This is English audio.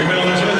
Primero,